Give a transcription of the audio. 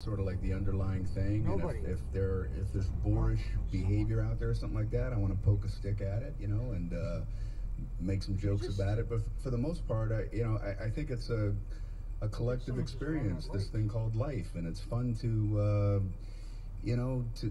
sort of like the underlying thing. Nobody. And if, if there if there's boorish behavior out there or something like that, I want to poke a stick at it, you know, and uh, make some jokes just- about it. But for the most part, I you know I, I think it's a a collective experience, this thing called life, and it's fun to uh, you know to